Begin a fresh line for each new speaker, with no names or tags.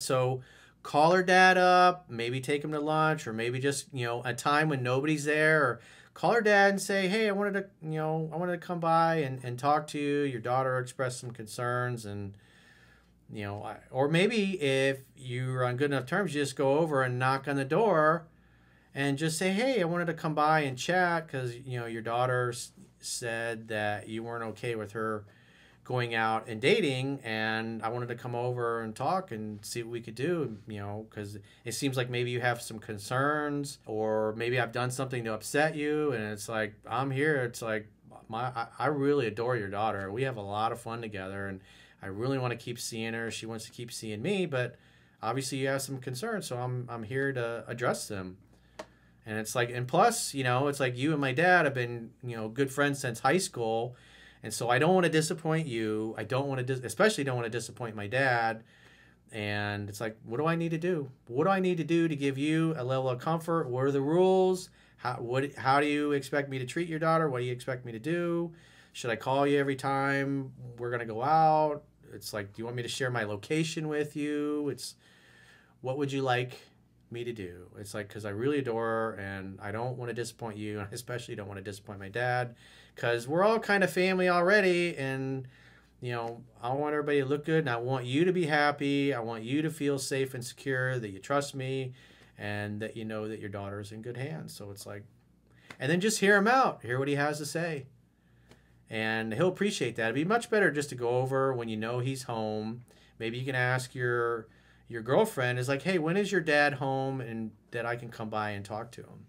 So call her dad up, maybe take him to lunch, or maybe just, you know, a time when nobody's there, or call her dad and say, Hey, I wanted to, you know, I wanted to come by and, and talk to you. Your daughter expressed some concerns and, you know, or maybe if you're on good enough terms, you just go over and knock on the door and just say, Hey, I wanted to come by and chat because, you know, your daughter said that you weren't okay with her going out and dating and i wanted to come over and talk and see what we could do you know because it seems like maybe you have some concerns or maybe i've done something to upset you and it's like i'm here. It's like my i, I really adore your daughter. We have a lot of fun together and i really want to keep seeing her. She wants to keep seeing me but obviously you have some concerns so i'm i'm here to address them. And it's like and plus you know it's like you and my dad have been you know good friends since high school and so I don't want to disappoint you. I don't want to, dis- especially don't want to disappoint my dad. And it's like, what do I need to do? What do I need to do to give you a level of comfort? What are the rules? How what how do you expect me to treat your daughter? What do you expect me to do? Should I call you every time we're gonna go out? It's like, do you want me to share my location with you? It's what would you like me to do? It's like because I really adore her and I don't want to disappoint you, and I especially don't want to disappoint my dad because we're all kind of family already and you know i want everybody to look good and i want you to be happy. I want you to feel safe and secure that you trust me and that you know that your daughter is in good hands. So it's like and then just hear him out hear what he has to say. And he'll appreciate that. It'd be much better just to go over when you know he's home. Maybe you can ask your your girlfriend is like hey when is your dad home and that i can come by and talk to him